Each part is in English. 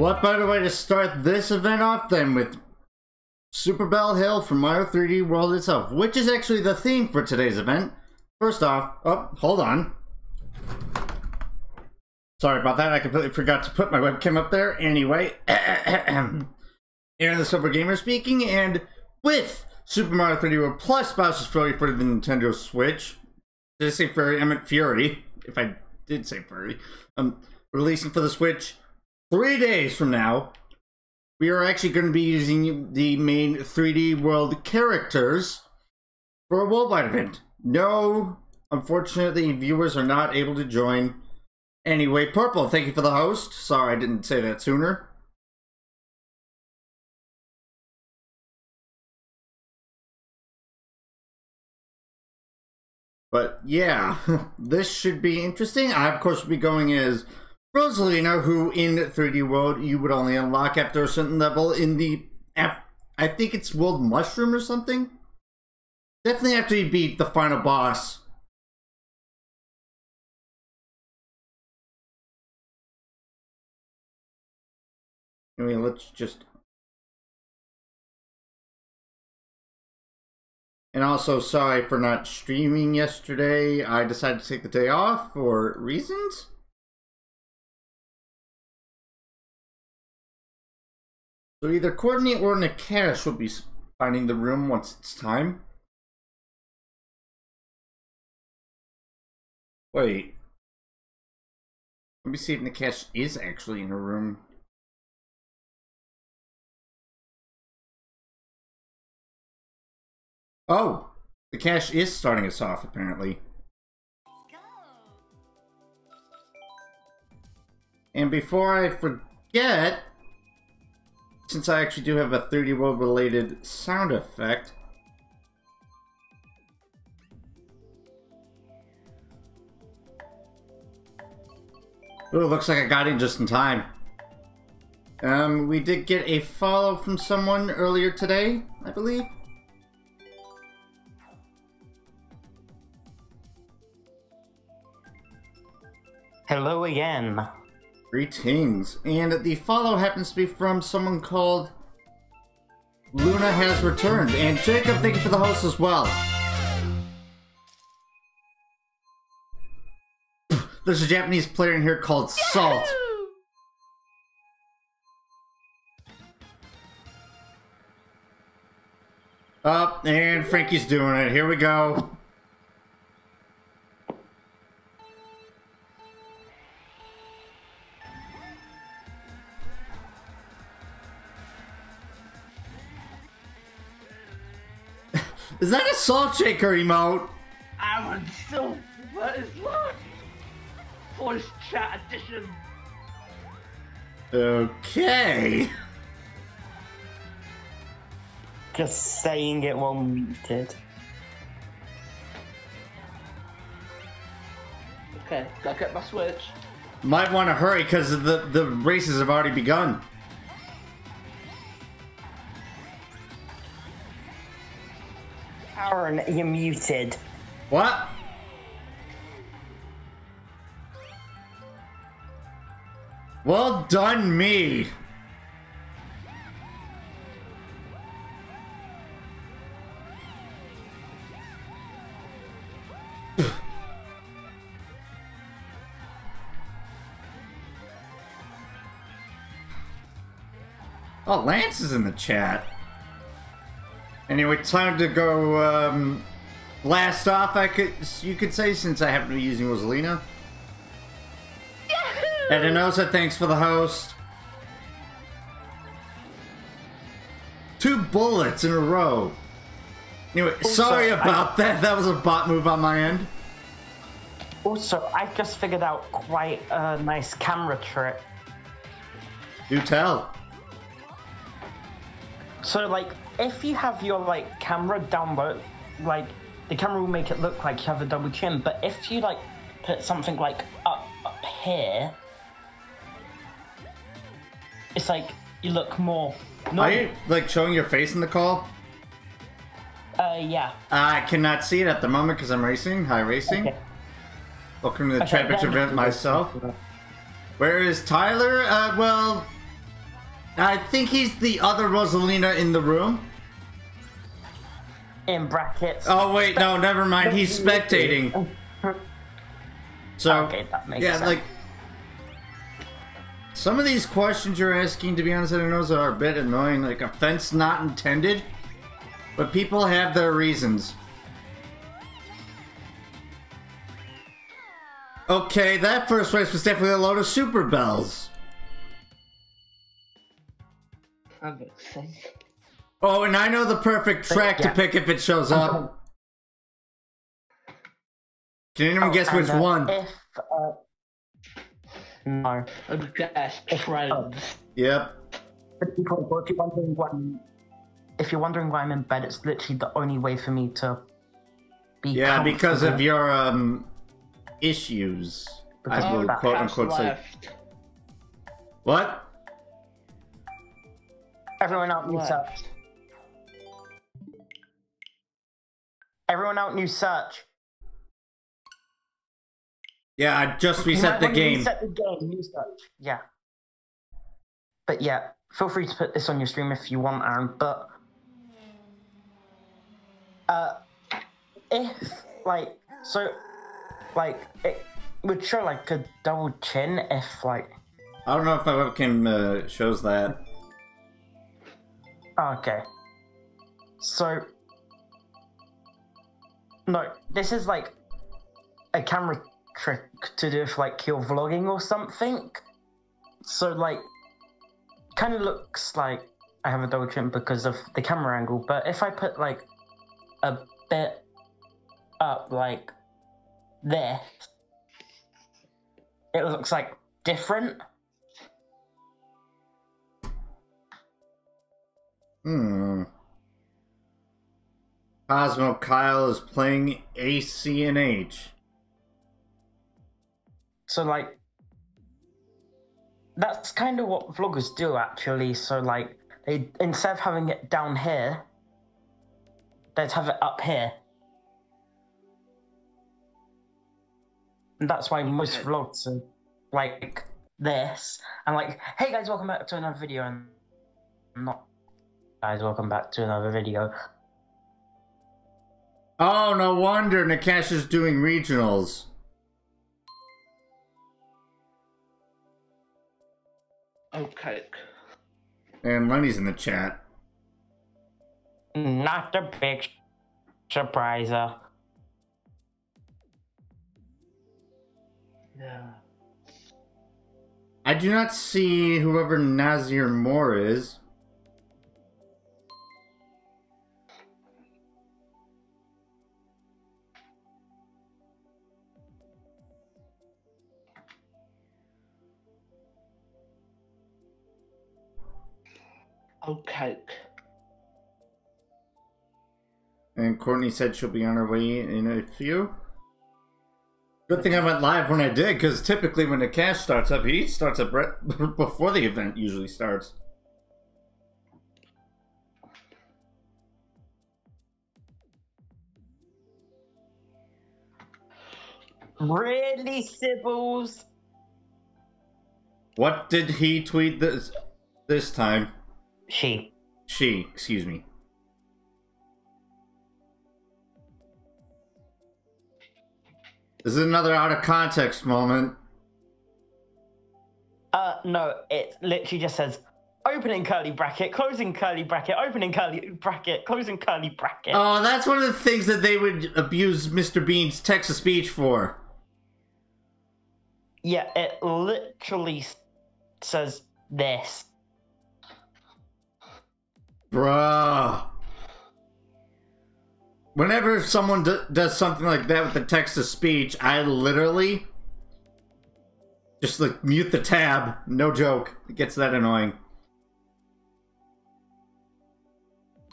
What better way to start this event off than with Super Bell Hill from Mario 3D World itself, which is actually the theme for today's event. First off, oh, hold on. Sorry about that, I completely forgot to put my webcam up there. Anyway, Aaron the Silver Gamer speaking, and with Super Mario 3D World plus Bowser's Fury for the Nintendo Switch. Did I say Fury? I meant Fury, if I did say Fury. Um, releasing for the Switch three days from now, we are actually going to be using the main 3D World characters for a worldwide event. No, unfortunately, viewers are not able to join. Anyway, Purple, thank you for the host. Sorry I didn't say that sooner. But yeah, this should be interesting. I, of course, will be going as Rosalina, who in 3D World you would only unlock after a certain level in the. I think it's World Mushroom or something. Definitely after you beat the final boss. I mean, let's just And also, sorry for not streaming yesterday. I decided to take the day off for reasons. So either Courtney or Nakash will be finding the room once it's time. Wait. Let me see if Nakash is actually in her room. Oh, the cash is starting us off, apparently. And before I forget, since I actually do have a 3D World related sound effect, Oh, looks like I got in just in time. Um, we did get a follow from someone earlier today, I believe. Hello again. Greetings. And the follow happens to be from someone called Luna has returned. And Jacob, thank you for the host as well. There's a Japanese player in here called Salt. Up, and Frankie's doing it. Here we go. Is that a salt shaker emote? I would so that is love. Voice chat edition. Okay. Just saying it while muted. Okay, gotta get my switch. Might want to hurry because the the races have already begun. Aaron, you're muted. What? Well done, me. oh, Lance is in the chat. Anyway, time to go um, blast off. I could, you could say, since I happen to be using Rosalina. And Edenosa, thanks for the host. Two bullets in a row. Anyway, also, sorry about I, that. That was a bot move on my end. Also, I just figured out quite a nice camera trick. Do tell. So, like, if you have your like camera down low, like the camera will make it look like you have a double chin. But if you like put something like up up here, it's like you look more. Normal. Are you like showing your face in the call? Uh, yeah. I cannot see it at the moment because I'm racing. Hi, racing. Okay. Welcome to the okay, championship event myself. Where is Tyler? Uh, well, I think he's the other Rosalina in the room. In brackets. Oh wait, no, never mind. He's spectating. So Okay, that makes yeah, sense. like some of these questions you're asking, to be honest, I don't know are a bit annoying. Like offense not intended, but people have their reasons. Okay, that first race was definitely a load of super bells. That makes sense. Oh, and I know the perfect track to pick if it shows up. Can anyone Oh, guess which uh, one? If, uh, no. I guess trends. Yep. If you're wondering why I'm, if you're wondering why I'm in bed, it's literally the only way for me to be. Yeah, because of your um issues. Because I will quote Cash unquote say. What? Everyone out new Left. search. Everyone out new search. Yeah, I just reset the game. Reset the game. New search. Yeah. But yeah, feel free to put this on your stream if you want, Aaron. But uh, if like so, like it would show like a double chin if like I don't know if my webcam uh, shows that. Okay. So. No, this is like a camera trick to do if like you're vlogging or something. So like, kind of looks like I have a double chin because of the camera angle. But if I put like a bit up like this, it looks like different. Hmm. Cosmo Kyle is playing ACNH. So like that's kind of what vloggers do actually. So like they instead of having it down here, they'd have it up here. And that's why most Okay. vlogs are like this. And like, hey guys, welcome back to another video and not guys, welcome back to another video. Oh, no wonder Nakash is doing regionals. Oh, okay. And Lenny's in the chat. Not a big surpriser. Yeah. Uh. I do not see whoever Nazir Moore is. Okay. And Courtney said she'll be on her way in a few. Good thing I went live when I did, because typically when the cash starts up, he starts up right before the event usually starts. Really, Sibbles? What did he tweet this this time? She. She, excuse me. This is another out of context moment. Uh, no, it literally just says opening curly bracket, closing curly bracket, opening curly bracket, closing curly bracket. Oh, that's one of the things that they would abuse Mr. Bean's text to speech for. yeah, it literally says this. Bruh. Whenever someone d- does something like that with the text to speech, I literally just like mute the tab. No joke. It gets that annoying.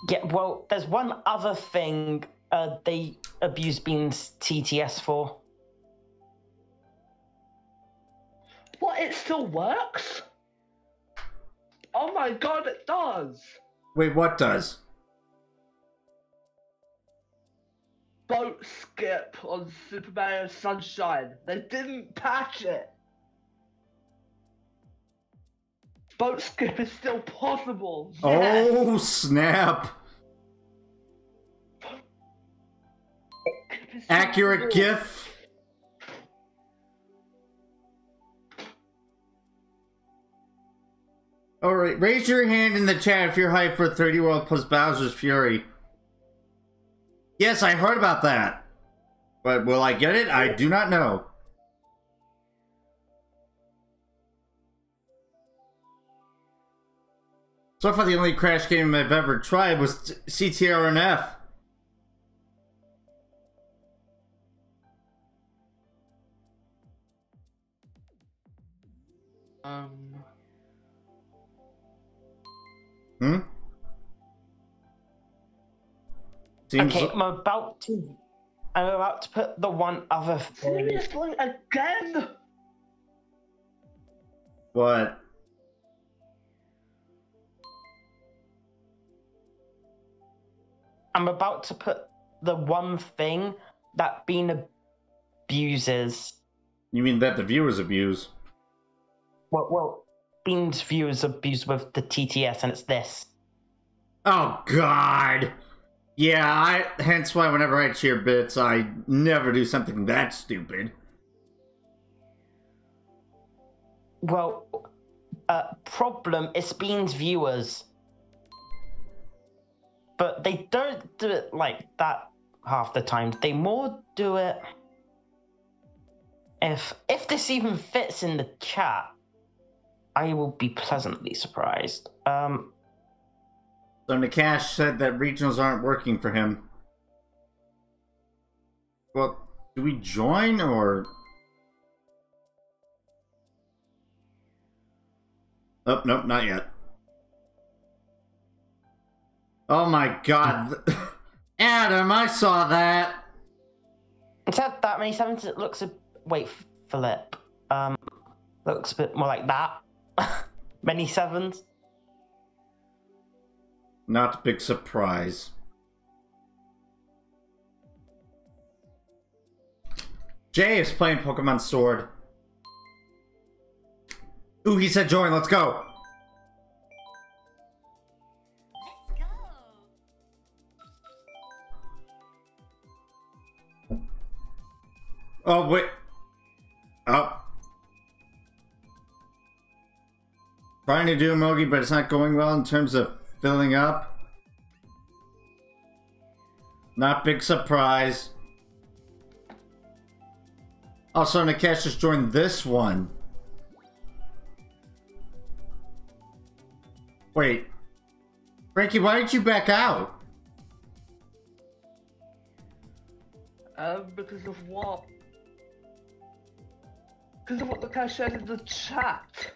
Yeah, well, there's one other thing uh, they abuse Bean's TTS for. What? It still works? Oh my god, it does! Wait, what does? Boat skip on Super Mario Sunshine. They didn't patch it. Boat skip is still possible. Oh, yes. Oh snap! Skip is still Accurate possible. GIF. Alright, raise your hand in the chat if you're hyped for 3D World plus Bowser's Fury. Yes, I heard about that. But will I get it? I do not know. So far, the only Crash game I've ever tried was CTRNF. Um, Seems Okay, I'm about to. I'm about to put the one other thing. seriously, again? what? I'm about to put the one thing that Bean abuses. You mean that the viewers abuse? Well, well, Bean's viewers abuse with the TTS, and it's this. Oh God! Yeah, I. Hence why whenever I cheer bits, I never do something that stupid. Well, uh, problem is Bean's viewers, but they don't do it like that half the time. They more do it. If if this even fits in the chat, I will be pleasantly surprised. Um, So Nakash said that regionals aren't working for him. Well, do we join or? Oh nope, not yet. Oh my God, Adam! I saw that. instead of that many sevens, it looks a wait, Philip. Um, looks a bit more like that. many sevens. Not a big surprise. Jay is playing Pokemon Sword. Ooh, he said join, let's go. Oh, wait. Oh. Trying to do Emogi, but it's not going well in terms of filling up. Not big surprise. Also, Nikesh just joined this one. Wait. Frankie, why did you back out? Um, because of what? Because of what the guy said in the chat.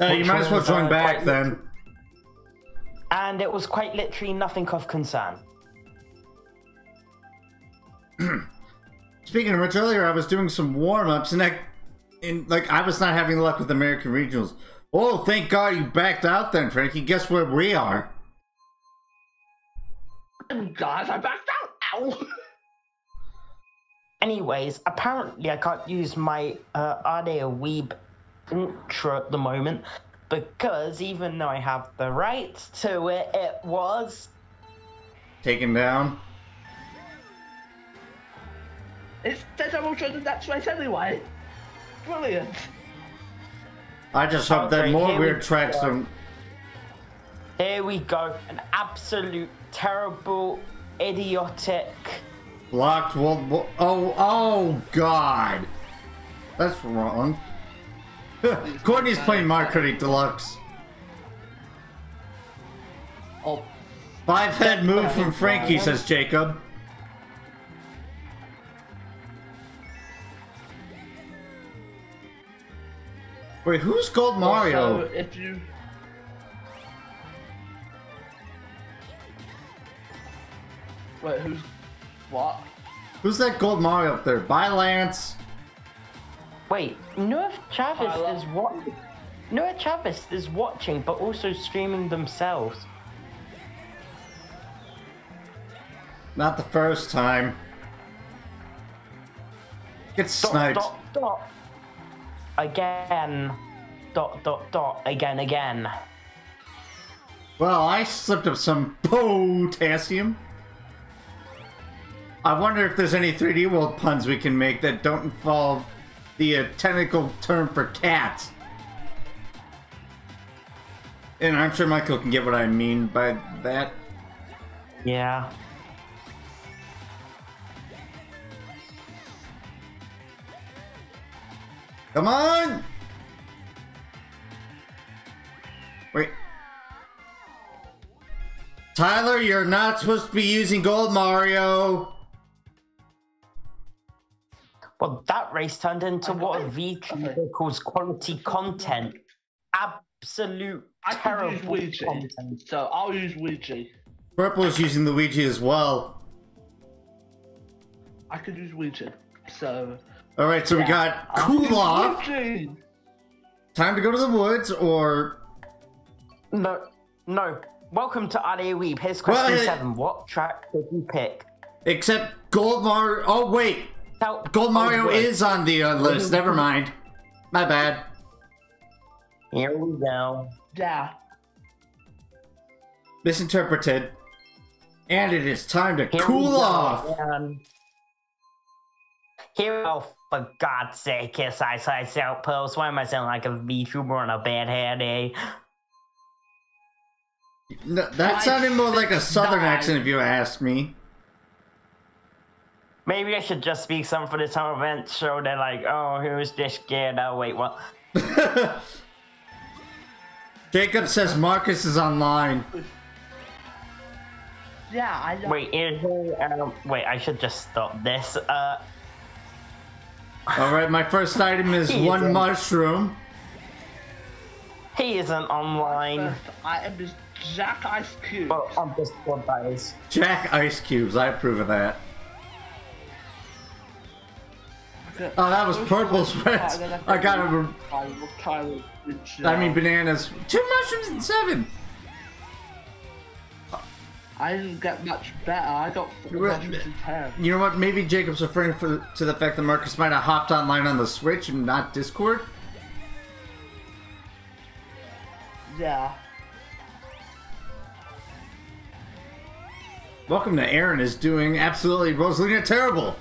Uh, you might as well join back then. And it was quite literally nothing of concern. Speaking of which, earlier I was doing some warm ups, and I, and like I was not having luck with American regionals. Oh, thank God you backed out then, Frankie. Guess where we are? And guys, I backed out. Ow! Anyways, apparently I can't use my uh, audio weeb intro at the moment because even though I have the rights to it, it was Taken down. It says I'm also in that race anyway. Brilliant. I just hope that Okay, more here we weird tracks go. don't. here we go, an absolute terrible, idiotic. Blocked World War. Oh, oh, God. That's wrong. Courtney's playing Mario 8 Deluxe. Oh, Five head move from Frankie, says Jacob. Wait, who's Gold Mario? Also, if you. Wait, who's. What? Who's that Gold Mario up there? Bye, Lance. Wait, Noah Travis Hello? is what? Noah Chavez is watching, but also streaming themselves. Not the first time. Get Dot, sniped. dot, dot. Again. Dot, dot, dot. Again, again. Well, I slipped up some potassium. I wonder if there's any 3D World puns we can make that don't involve the uh, technical term for cats. And I'm sure Michael can get what I mean by that. Yeah. Come on! Wait. Tyler, you're not supposed to be using gold, Mario. Well, that race turned into I what it. VTuber calls quality content. Absolute I can terrible use Luigi, content. so I'll use Luigi. Purple is using the Luigi as well. I could use Luigi. So Alright, so we got cool off. Luigi. Time to go to the woods, or No, no. Welcome to Audio Weeb. Here's question uh, seven. What track did you pick? except Gold Mario. Oh wait, Tell- Gold Mario Oh, is on the uh, list. Never mind. My bad. Here we go. Yeah. Misinterpreted. And it is time to Here cool go, off. man. Here, oh, for God's sake, kiss Ice Ice Outpost. Why am I sounding like a VTuber on a bad hair day? No, that I sounded more like a southern died. accent, if you ask me. Maybe I should just speak some for this summer event show. They're like, oh, who's this kid? Oh, wait, what? Jacob says Marcus is online. Yeah, I know. Wait, is there, um, wait, I should just stop this. Uh, Alright, my first item is He one isn't. mushroom. he isn't online. First item is Jack Ice Cube. Well, on Discord, that is. Jack Ice Cubes, I approve of that. Oh, that was purple sweats. Oh, I got it. I mean, bananas. Two mushrooms and seven. I didn't get much better. I got four mushrooms and ten. You know what? Maybe Jacob's referring for, to the fact that Marcus might have hopped online on the Switch and not Discord. Yeah. Welcome to Aaron is doing absolutely Rosalina terrible.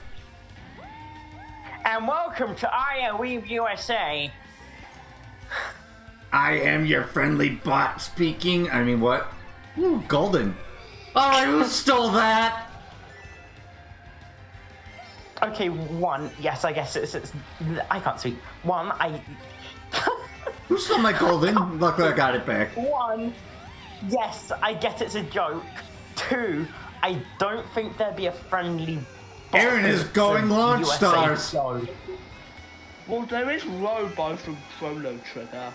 And welcome to I Weave USA. I am your friendly bot speaking. I mean, what? Ooh, golden. Oh, who stole that? Okay, one, yes, I guess it's, it's I can't speak. One, I. Who stole my golden? Luckily, I got it back. One, yes, I guess it's a joke. Two, I don't think there'd be a friendly. Bot Aaron is going launch USA stars. show. Well, there is Robo from Chrono Trigger.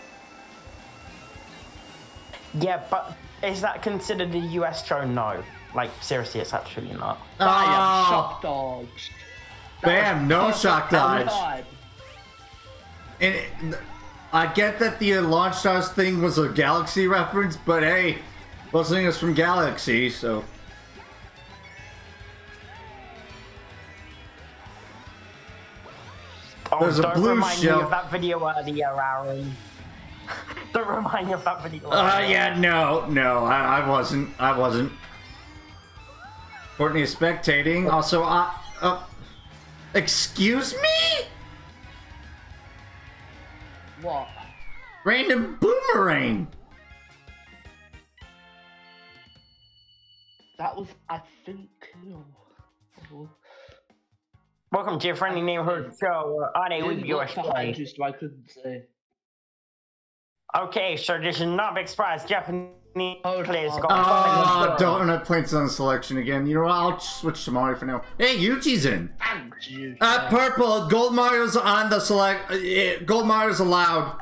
Yeah, but is that considered a US show? No. Like, seriously, it's actually not. I am Oh, shock dodge. bam, no shock dodge. Time. And it, I get that the uh, launch stars thing was a Galaxy reference, but hey, listening is from Galaxy, so. Oh, There's don't blue remind shell. me of that video earlier, Aaron. don't remind me of that video. Uh, yeah, no, no, I, I wasn't. I wasn't. Courtney is spectating. Also, uh, uh, excuse me? What? Random boomerang. That was, I think. Oh. Welcome to your friendly neighborhood show uh, on a week Didn't look you, so I couldn't see. Okay, so this is not big surprise. Japanese Oh, players oh. got Oh, donut plates on selection again. You know what? I'll switch to Mario for now. Hey, Yuji's in. Thanks, you. Uh, purple. Gold Mario's on the select. Uh, Gold Mario's allowed.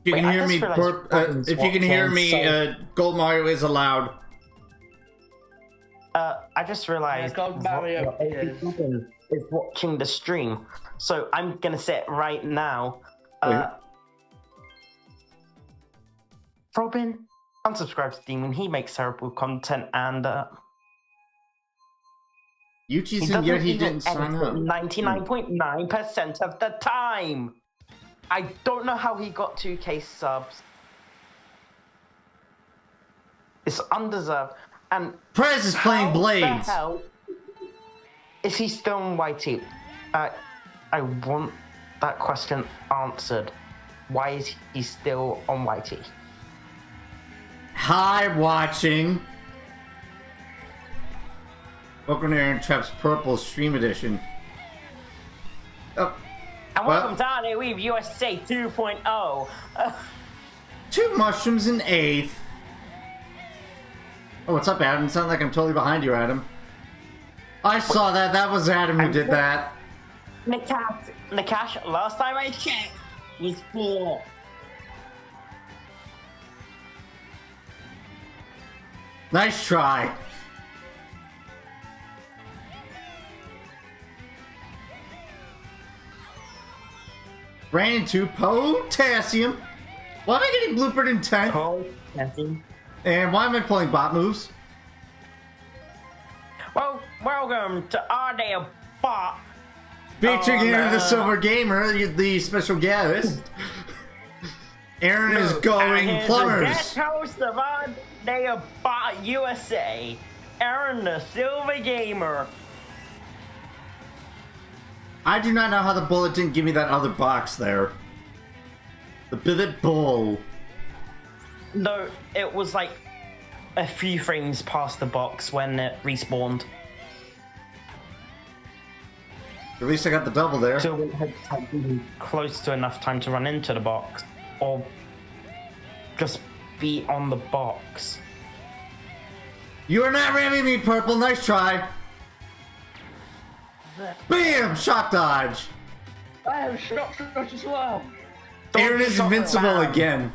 If you Wait, can hear me, realized purp- uh, if you can hear me, so- uh, Gold Mario is allowed. Uh, I just realized. Yeah, go Mario, what- is watching the stream. So I'm gonna say it right now. Uh, Robin, unsubscribe to Demon. He makes terrible content and uh, Yuchi's in doesn't yet he didn't sign up. 99.9% of the time. I don't know how he got 2k subs. It's undeserved. And Prez is playing Blades. Is he still in YT? Uh, I want that question answered. Why is he still on YT? Hi, watching. Welcome to Aaron Trap's Purple Stream Edition. Oh, And Well- welcome to Holiday Weave USA 2.0. Uh, two mushrooms in eighth. Oh, what's up, Adam? It's not like I'm totally behind you, Adam. I saw that. That was Adam who did that. Nakash, Nakash, last time I checked, was four. Nice try. Ran into potassium. Why am I getting bloopered in 10th? Oh, nothing. And why am I playing bot moves? Well, welcome to our day of bot. Featuring Oh, um, Aaron the. Uh, Silver Gamer, the- the special guest. Aaron is going The plumbers. guest host of our day of bot USA, Aaron the Silver Gamer. I do not know how the bullet didn't give me that other box there. The billet bull. No, it was like a few frames past the box when it respawned. At least I got the double there. So it had had close to enough time to run into the box, or just be on the box. You are not ramming me, purple. Nice try. Bam! Shock dodge. I have shock dodge as well. Aaron is invincible bam. again.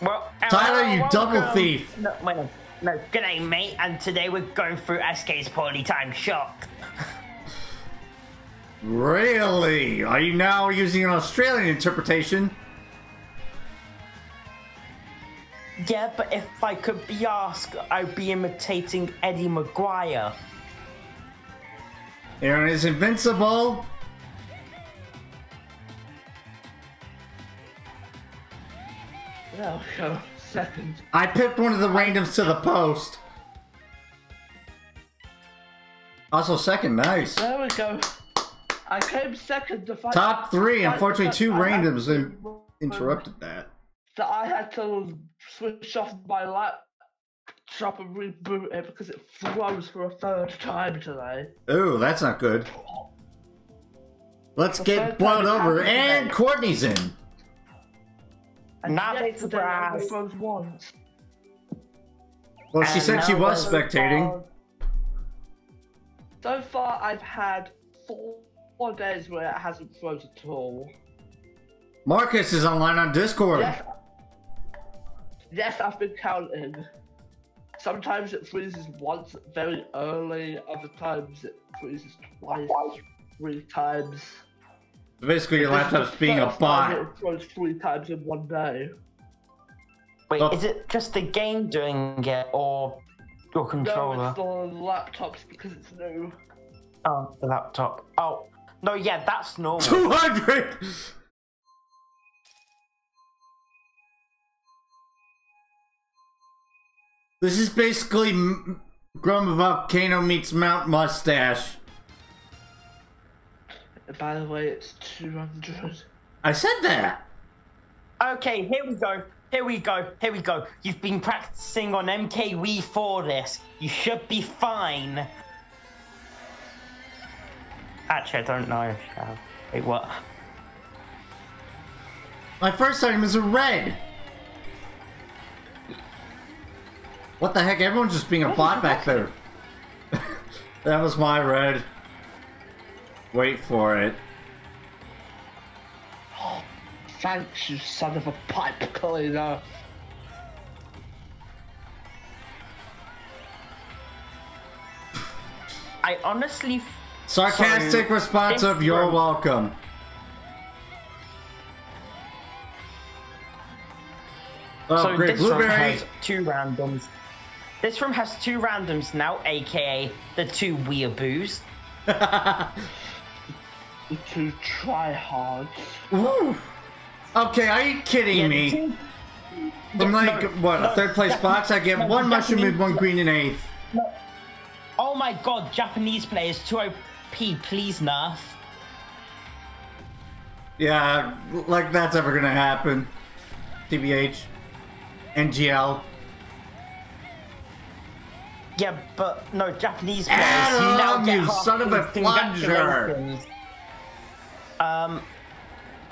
Well, Tyler, you double thief. No, no, no, good day, mate. And today we're going through SK's poorly timed shock. Really? Are you now using an Australian interpretation? Yeah, but if I could be asked, I'd be imitating Eddie McGuire. Aaron is invincible. Go second. I picked one of the randoms to the post. Also, second, nice. There we go. I came second to fight. Top three. Unfortunately, two randoms to- interrupted that. That I had to switch off my laptop and reboot it because it froze for a third time today. Ooh, that's not good. Let's The get blown over. And. Courtney's in. And Not a yesterday I only surprise. froze once. Well, she And said she was we're- spectating. So far, I've had four, four days where it hasn't froze at all. Marcus is online on Discord. Yes, yes, I've been counting. Sometimes it freezes once very early, other times it freezes twice, three times. Basically, your laptop's being a first time bot. It froze three times in one day. Wait, Oh. is it just the game doing it, or your controller? No, controller? it's the laptops because it's new. Oh, the laptop. Oh, no, yeah, that's normal. 200! This is basically M- Grumble Volcano meets Mount Mustache. And by the way, it's 200. I said that. Okay, here we go. Here we go. Here we go. You've been practicing on MKWe for this. You should be fine. Actually, I don't know. Uh, wait, what? My first item is a red. What the heck? Everyone's just being a bot back there. that was my red. Wait for it. Thanks, you son of a pipe cleaner. I honestly. f- Sarcastic response of you're welcome. Oh, so great. this room has two randoms. This room has two randoms now, aka the two weeaboos. To try hard. Ooh. Okay, are you kidding me? I'm no, like, what, no, a third place Japanese- box? I get no, one mushroom and one green and eighth. Oh my god, Japanese players 2OP, please nerf. Yeah, like that's ever gonna happen. TBH. NGL. Yeah, but no, Japanese players. Adam, you now get you half son of a these plunger. Um,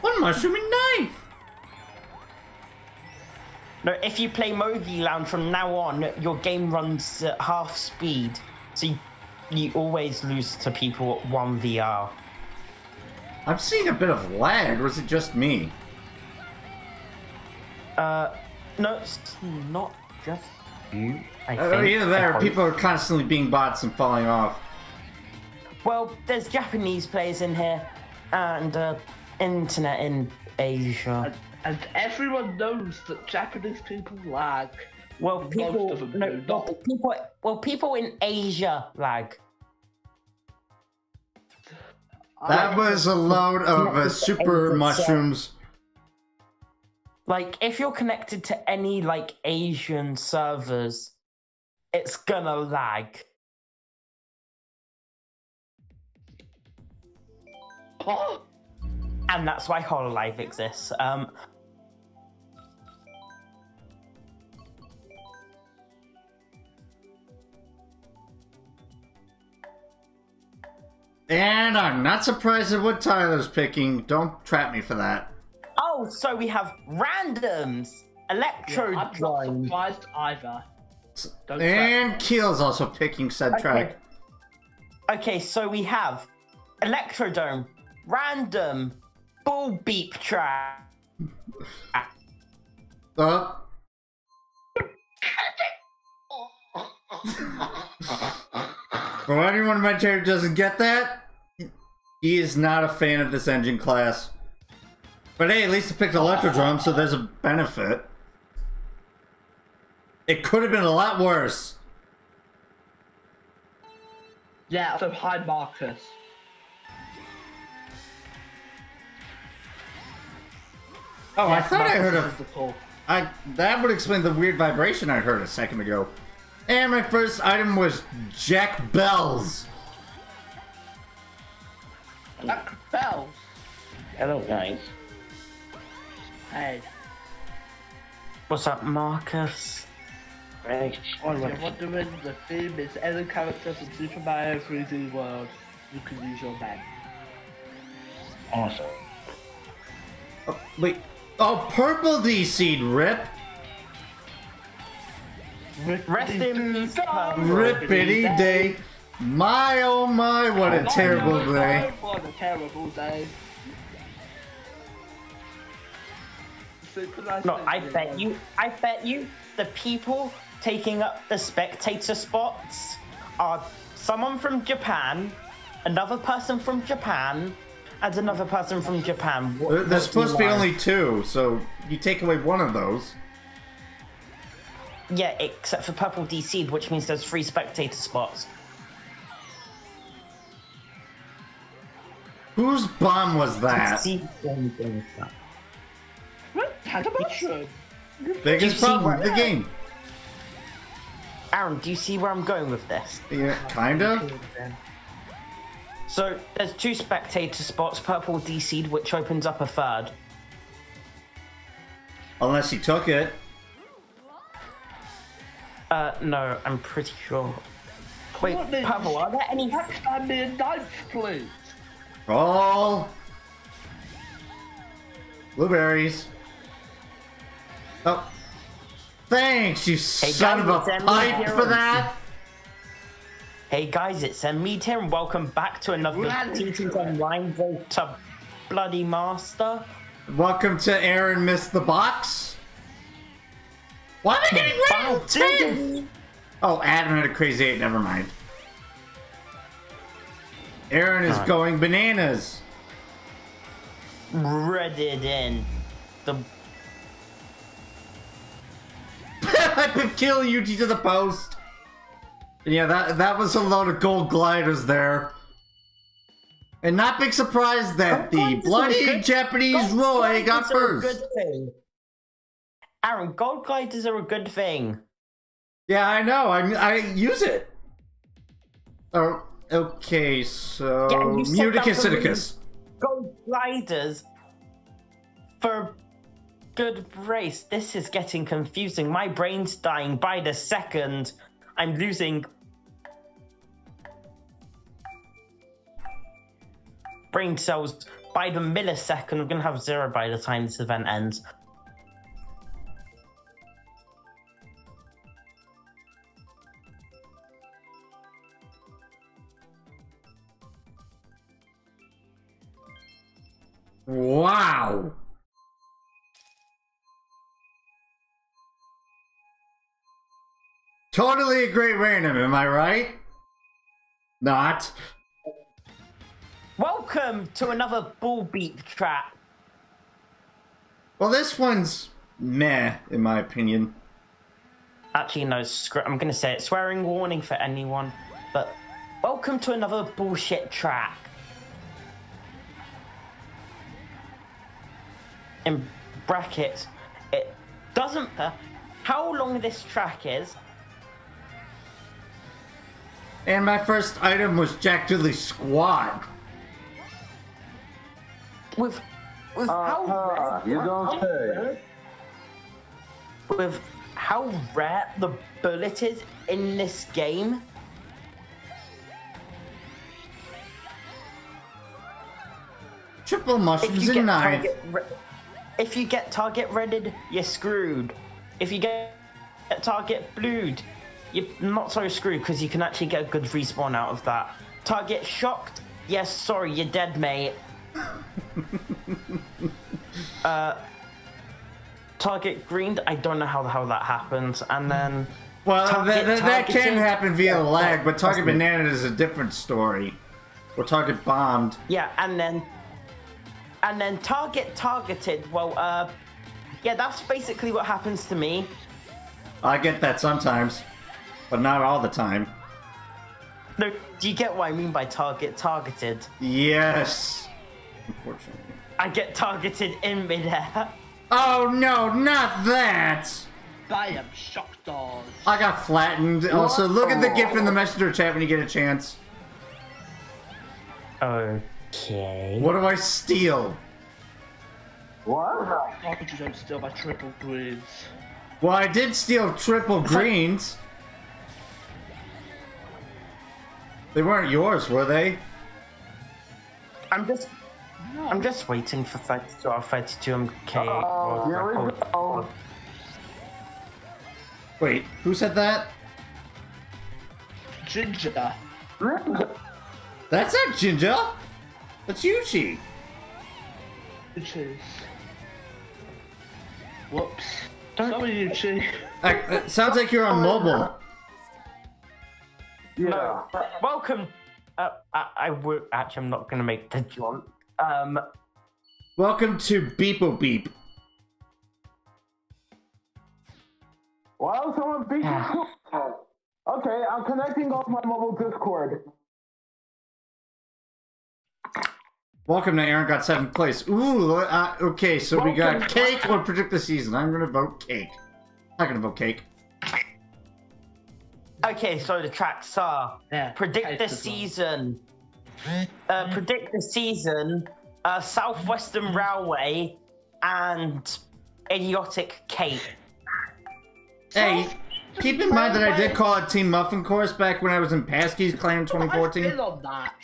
One mushroom and knife. no, if you play Mogi Lounge from now on, your game runs at half speed, so you, you always lose to people at 1VR. I'm seeing a bit of lag, or is it just me? Uh, no, it's not just you. I Uh, think. either I that or people are constantly being bots and falling off. Well, there's Japanese players in here, and uh, internet in Asia. And, and everyone knows that Japanese people lag. Well, most people, of them no, do well, people, well, people in Asia lag. That was a load of uh, super 8%. mushrooms. Like, if you're connected to any like Asian servers, it's gonna lag. And that's why Hololive exists. Um, And I'm not surprised at what Tyler's picking. Don't trap me for that. oh, so we have randoms. Electro I'm not surprised either. Don't And Keel's also picking said Okay. track. Okay, so we have Electrodrome, random, bull beep track. Uh. Oh, for anyone in my chair doesn't get that, he is not a fan of this engine class. But hey, at least he picked Electrodrome, so there's a benefit. It could have been a lot worse. Yeah, so hi Marcus. Oh, I thought I heard Marcus a is the call. I that would explain the weird vibration I heard a second ago. And my first item was Jack Bells. Jack bells. Hello, guys. Hey, What's up, Marcus? if you're wondering, the theme is any character from Super Mario 3D World. You can use your name. Awesome. Oh, wait. Oh, purple D-Seed, rip. Rest in peace, Rippity day. My oh my, what a terrible day. What a terrible day. No, I bet you, I bet you, the people taking up the spectator spots are someone from Japan, another person from Japan, and another person from Japan. What- There- what There's supposed to be only two, so you take away one of those. Yeah, except for Purple DC, which means there's three spectator spots. Whose bomb was that? See, only thing with that. What? Tag a mushroom. Biggest see problem with the game. Aaron, do you see where I'm going with this? Yeah, kinda. So there's two spectator spots, Purple DC, which opens up a third. Unless he took it. Uh, no, I'm pretty sure. Wait, What the- Purple, are there any Next time me in ninth, please. Roll. Blueberries. Oh. Thanks, you son of a guys, pipe for that. Hey guys, it's uh, Emmead here, and welcome back to another Bloody Teachings Online Road to Bloody Master. Welcome to Aaron Missed the Box. Why am I getting Wow, ranked 10th? Oh, Adam had a crazy eight, never mind. Aaron is Alright. going bananas. Redded in. The I could kill Yuji to the post. Yeah, that that was a load of gold gliders there. And not big surprise that the Gold are bloody good- Japanese Roy got gliders are a first. good thing. Aaron, gold gliders are a good thing. Yeah, I know. I I use it. Oh, okay. So Yeah, Muticus. Gold gliders for good race. This is getting confusing. My brain's dying by the second. I'm losing. Brain cells by the millisecond. I'm gonna have zero by the time this event ends. Wow. Totally a great random, am I right? Not. Welcome to another bull beat trap. Well, this one's meh, in my opinion. Actually, no, I'm gonna say it. Swearing warning for anyone, but welcome to another bullshit track. In brackets, it doesn't matter how long this track is. And my first item was Jack Diddley's squad. With with how Uh-huh, rare, you don't how say. with how rare the bullet is in this game. Triple If mushrooms you and get knife. target, re- if you get target redded, you're screwed. If you get get target blued, you're not so screwed because you can actually get a good respawn out of that. Target shocked, yes, sorry, you're dead, mate. uh, target greened, I don't know how the hell that happens, and then Well, Target that, that, that can happen via Yeah, lag, but Target. Banana is a different story. Or Target Bombed. yeah, and then and then target targeted. Well, uh, yeah, that's basically what happens to me. I get that sometimes, but not all the time. No, do you get what I mean by target targeted? Yes. Unfortunately. I get targeted in midair. Oh no, not that! I am shocked. dog. I got flattened. Oh, also, look at the GIF in the messenger chat when you get a chance. Okay. What do I steal? What? Why would you don't steal my triple greens? Well, I did steal triple greens. They weren't yours, were they? I'm just. I'm just waiting for 32 or 32 MK. Oh, here we go. Wait, who said that? Ginger. That's not Ginger. That's Yuchi. Which. Whoops. Don't- Sorry, Yuchi. Uh, it sounds like you're on mobile. Yeah. Welcome. Uh, I, I would actually. I'm not gonna make the jump. Um. Welcome to Beepo Beep. Well, someone beat you. Okay, I'm connecting off my mobile Discord. Welcome to Aaron got seventh place. Ooh, uh, okay, so we got cake or predict the season. I'm gonna vote cake. Not gonna vote cake. Okay, so the tracks are Yeah. predict the cake well. season. Uh, predict the season. Uh, Southwestern Railway and idiotic Kate. Hey, keep in mind that I did call it Team Muffin Course back when I was in Pasky's Clan I 2014. feel on that.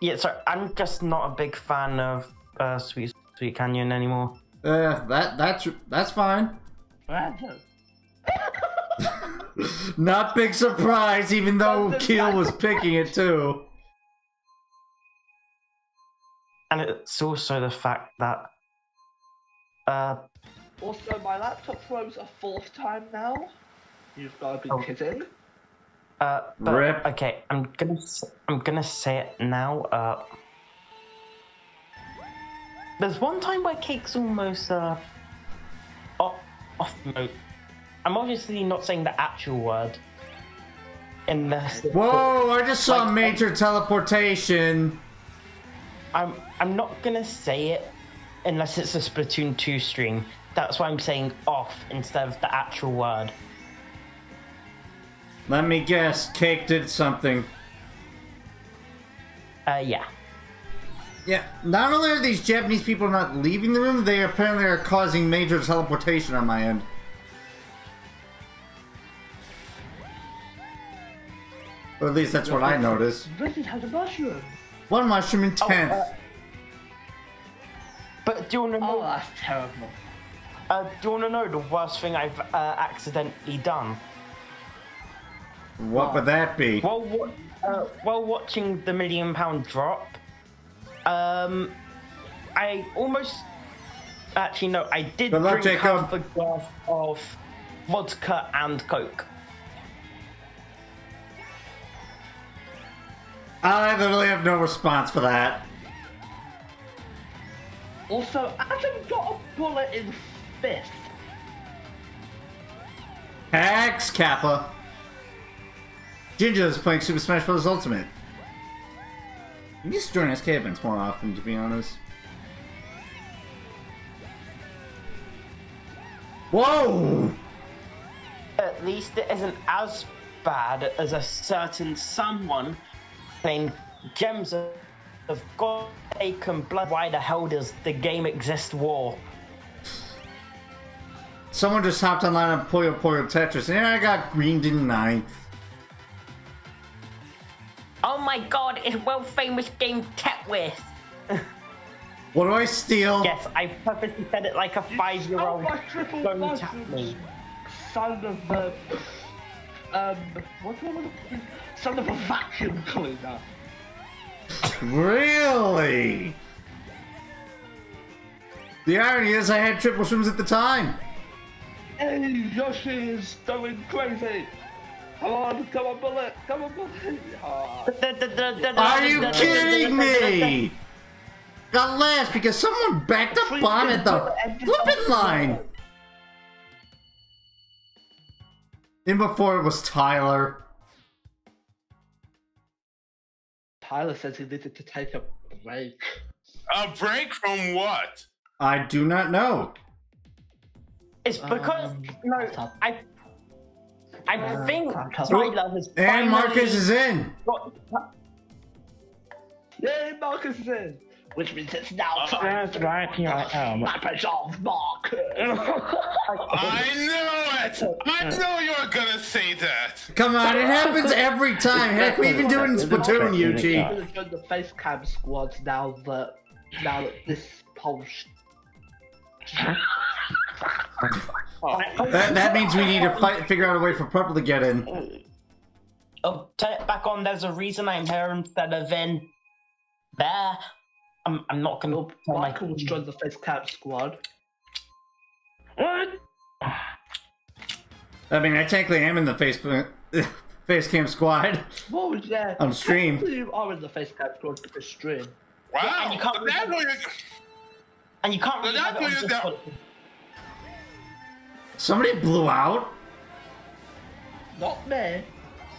Yeah, sorry, I'm just not a big fan of uh, Sweet Sweet Canyon anymore. Uh, that that's that's fine. Random. Not big surprise, even though Keel was picking it too. And it's also the fact that uh, Also, my laptop froze a fourth time now. You've got to be Oh. kidding. Uh, but, Rip. Okay, I'm gonna I'm gonna say it now. Uh, there's one time where Cake's almost uh off off mode. I'm obviously not saying the actual word. In the Whoa! I just saw Like- major teleportation. I'm I'm not gonna say it unless it's a Splatoon 2 stream. That's why I'm saying off instead of the actual word. Let me guess. Cake did something. Uh, yeah. Yeah. Not only are these Japanese people not leaving the room, they apparently are causing major teleportation on my end. Or at least that's what I noticed. Reddit has a mushroom. One mushroom in tenth. uh, But do you wanna know? Oh, that's terrible. Uh, do you wanna know the worst thing I've uh, accidentally done? what would that be? While wa- uh, while watching the million pound drop, um, I almost actually no, I did Good luck, drink half a glass of vodka and coke. I literally have no response for that. Also, Adam got a bullet in fifth. Hex Kappa. Ginger is playing Super Smash Bros. Ultimate. He needs to join SK events more often, to be honest. Whoa! At least it isn't as bad as a certain someone saying gems of of God taken blood. Why the hell does the game exist war? Someone just hopped online on Puyo Puyo Tetris, and I got greened in ninth. Oh my god, it's world famous game Tetris. What do I steal? Yes, I purposely said it like a five year old. my Don't tap me. mushrooms. Son of a... Um, what do I want to... Son of a vacuum cleaner. Really? The irony is, I had triple swims at the time. Hey, Yoshi is going crazy. Come on, come on, bullet, come on, bullet. Ah. Are you kidding me? Got last because someone backed up bomb at the flipping line. And before it was Tyler. Tyler says he needed to take a break. A break from what? I do not know. It's because Um, no, top. I I Uh, think top, top. Tyler has And Marcus is in. got- Yay, Marcus is in! Which means it's now time That's right, here I am. Snappers of I knew it! I knew you were gonna say that! Come on, it happens every time. Heck, we even do it in Splatoon, Yuji. I'm gonna join the face cam squad now that now that this post. Oh. That, that means we need to fight, figure out a way for Purple to get in. Oh, turn it back on. There's a reason I'm here instead of in there. I'm, I'm not gonna Well, tell my Michael was joined the face cam squad. What? I mean, I technically am in the face, face cam squad Well, yeah. on stream. technically You are in the face cam squad for the stream. Wow! and you can't but that really- And you can't really Well, have it on that's what. Somebody blew out. Not me.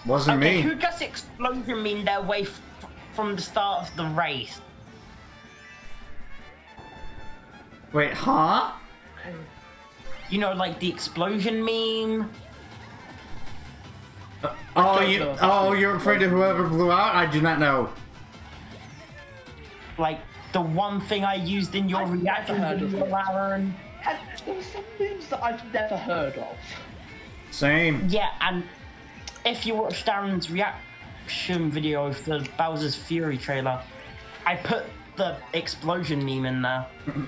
Wasn't Okay, me. who just explosion mean their way f- from the start of the race? Wait, huh? You know, like the explosion meme. Uh, oh, you, know. oh, you're afraid of whoever blew out? I do not know. Like the one thing I used in your I've reaction heard of video. Aaron. And there were some memes that I've never heard of. Same. Yeah, and if you watched Darren's reaction video of the Bowser's Fury trailer, I put the explosion meme in there.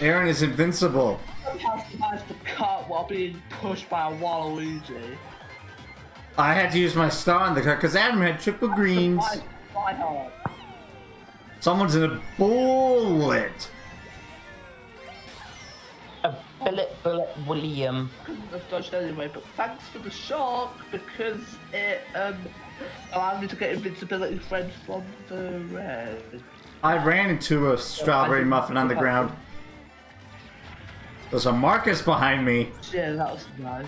Aaron is invincible. Sometimes he has to cut while being pushed by a Waluigi. I had to use my star on the cut because Adam had triple greens. Why, why hard? Someone's in a bullet. A bullet, Bullet William. couldn't have dodged anyway, but thanks for the shock because it um allowed me to get invincibility friend from the red. I ran into a strawberry muffin on the ground. There's a Marcus behind me. Yeah, that was nice.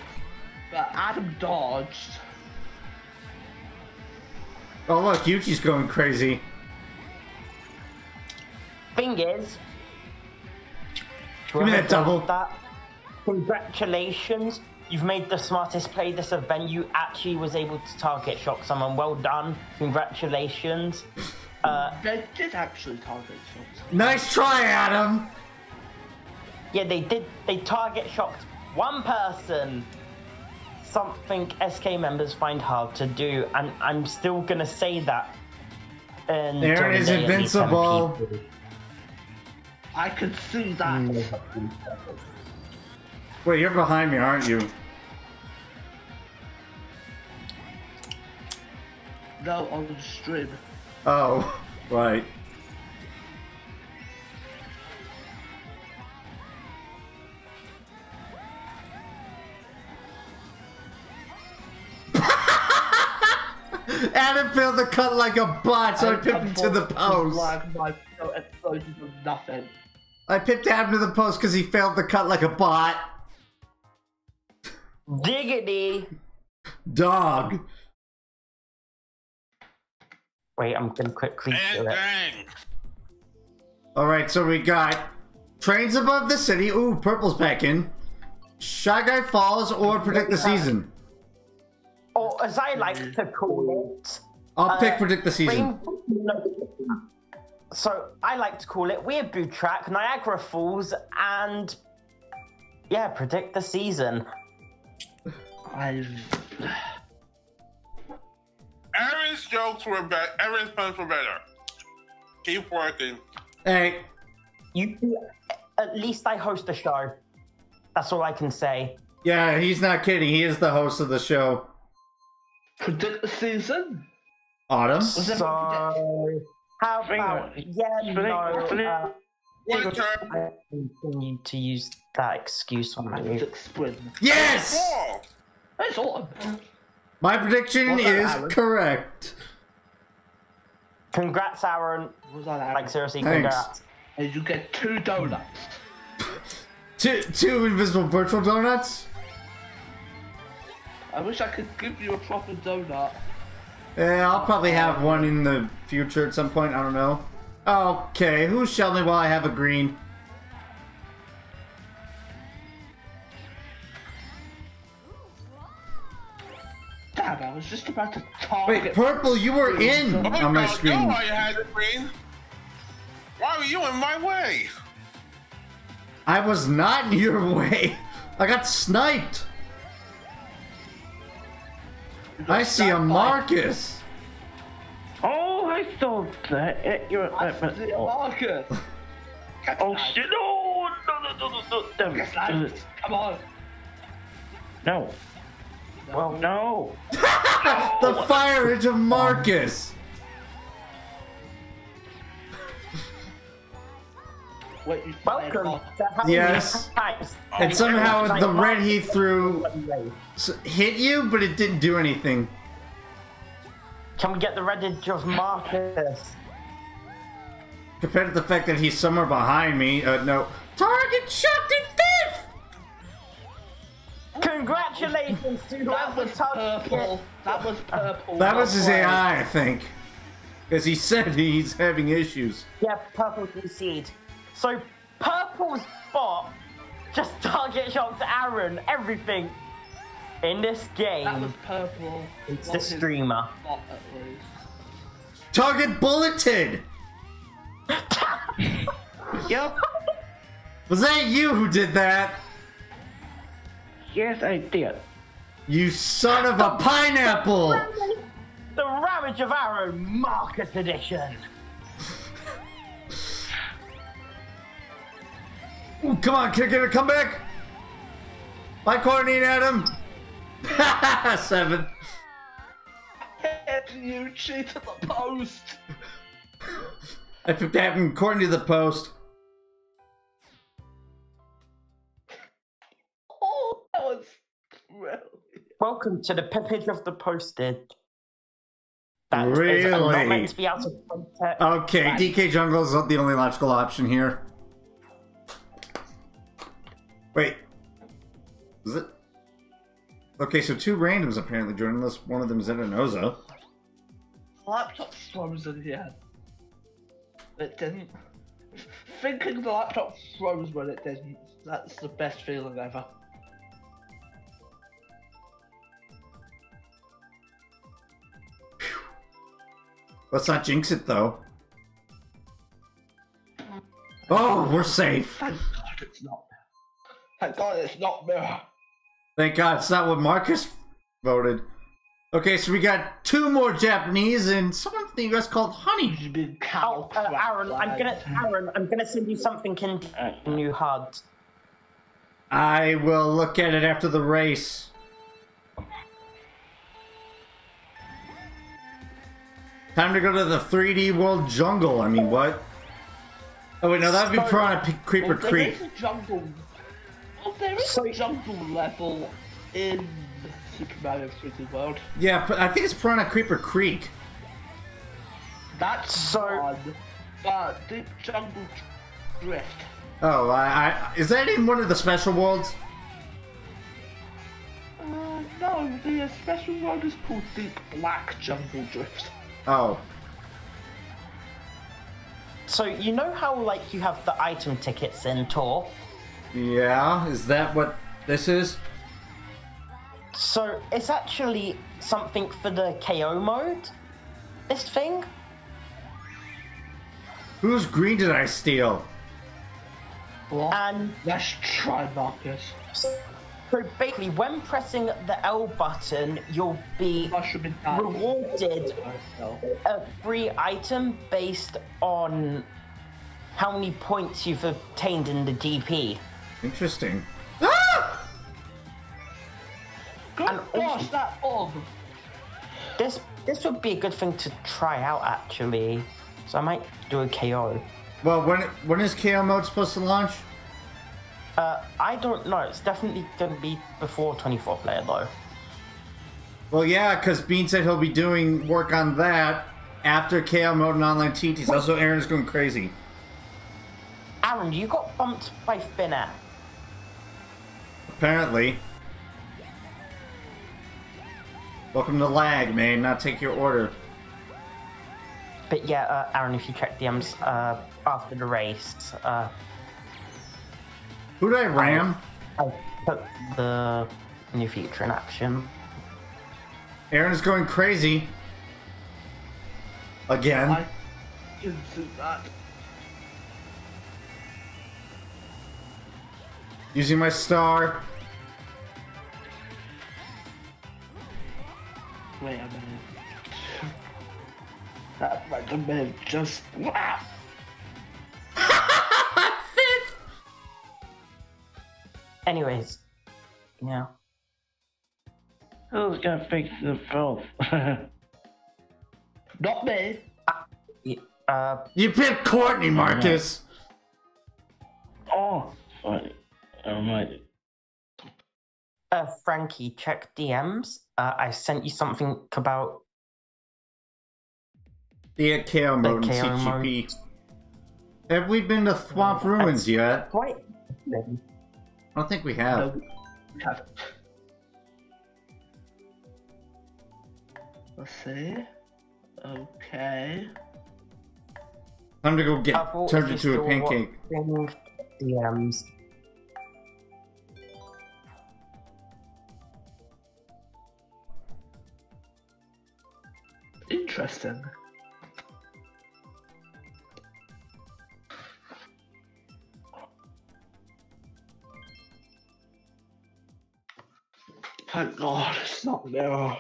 But Adam dodged. Oh look, Yuchi's going crazy. Thing is, Give me that double. That, congratulations. You've made the smartest play this event. You actually was able to target shock someone. Well done. Congratulations. Uh, They did actually target shots. Nice try, Adam. Yeah, they did. They target shocked one person. Something SK members find hard to do, and I'm still gonna say that. And Aaron is invincible. I could see that. Hmm. Wait, you're behind me, aren't you? No, on the stream. Oh, right. Adam failed the cut like a bot, so I pipped him to the post. Like my no explosions nothing. I pipped Adam to the post because he failed the cut like a bot. Diggity. Dog. Wait, I'm gonna quickly And do it. bang. Alright, so we got Trains Above the City. Ooh, Purple's back in. Shy Guy Falls or Predict the uh, Season. Or as I like to call it, I'll pick Uh, Predict the Season. Rain- So I like to call it Weird Boo Track, Niagara Falls, and yeah, predict the season. I've Aaron's jokes were better. Aaron's puns were better. Keep working. Hey, You, at least I host the show. That's all I can say. yeah, he's not kidding. He is the host of the show. Predict the season. Autumn? Was it So how Bring about it. yeah, no. Uh, One turn. I continue to use that excuse on you. Predict spring. Yes! Four. It's autumn. My prediction Was that is Aaron? correct. Congrats, Aaron. Was that Aaron? Like seriously, Thanks. congrats. And you get two donuts. Two, two invisible virtual donuts? I wish I could give you a proper donut. Yeah, I'll probably have one in the future at some point. I don't know. Okay, who's Sheldon while I have a green? Damn, I was just about to target. Wait, purple, you were in Oh, on my no, screen. No, I had the green. Why were you in my way? I was not in your way. I got sniped. I see a Marcus. Oh, I saw that. Eh, You're I see a Marcus. Oh shit! No, no, no, no, no, no, damn it. Come on. No. Well, no. The fire edge of Marcus. Wait, you fired Welcome to Yes. And somehow the red he threw hit you, but it didn't do anything. Can we get the red edge of Marcus? Compared to the fact that he's somewhere behind me. Uh, no. Target shot in fifth! Congratulations to That was purple. That was purple. That was his AI, I think. Because he said he's having issues. Yeah, purple concede. So purple's bot just target shocked Aaron. Everything in this game, That was game. purple. It's the streamer. bot, at least. Target bulleted! Yep. Was that you who did that? Yes, I did. You son of a pineapple! The Ravage of Aaron Marcus Edition. Ooh, come on, kick it, come back. My Cornine Adam. Seven. You cheat to the post. I picked Adam Courtney to the post. Oh, that was brilliant. Welcome to the pippin of the posted. That really? Is, not meant to be out of context. Okay, DK Jungle is not the only logical option here. Wait. Is it? Okay, so two randoms apparently joined, us. one of them is Enozo. Laptop froze in here. It didn't. Thinking the laptop froze when it didn't. That's the best feeling ever. Let's not jinx it though. Mm. Oh, we're safe. Thank God it's not. Thank God it's not mirror. Thank God it's not what Marcus voted. Okay, so we got two more Japanese and someone from the US called Honey. You Oh, uh, Aaron, I'm gonna Aaron, I'm gonna send you something in new HUD. I will look at it after the race. Time to go to the 3D World Jungle. I mean, what? Oh wait, no, that'd be So- Piranha P- Creeper Well, Creek. jungle. Well, there is So- a jungle level in Super Mario 3D World. Yeah, but I think it's Piranha Creeper Creek. That's So- one. But Deep Jungle Drift. Oh, I, I is that in one of the special worlds? Uh, no, the special world is called Deep Black Jungle Drift. Oh, So you know how like you have the item tickets in tour. Yeah. Is that what this is? So it's actually something for the KO mode. This thing. Whose green did I steal? What? And Let's try Marcus. so basically, when pressing the L button, you'll be Mushroom in that. rewarded a free item based on how many points you've obtained in the DP. Interesting. Ah! Good And gosh, also- that orb. This this would be a good thing to try out actually. So I might do a KO. Well, when when is KO mode supposed to launch? Uh, I don't know. It's definitely going to be before 24 player though. Well, yeah, because Bean said he'll be doing work on that after KO mode and online TTs. Also, Aaron's going crazy. Aaron, you got bumped by Finnair. Apparently. Welcome to lag, man. Not take your order. But yeah, uh, Aaron, if you check DMs uh, after the race, uh, Who did I ram? I put the new feature in action. Aaron is going crazy. Again. I Using my star. Wait a minute. That might have been just. Ah! Anyways, yeah. Who's gonna fix the filth? Not me. Uh, You picked Courtney, Marcus. oh, sorry. I might. uh, Frankie, check DMs. Uh, I sent you something about The KO mode in KO CGP. Have we been to Thwomp Ruins yet? quite. Maybe. I don't think we have. No, we haven't. Let's see. Okay. Time to go get I turned into a pancake. DMs. Interesting. Thank God it's not mirror.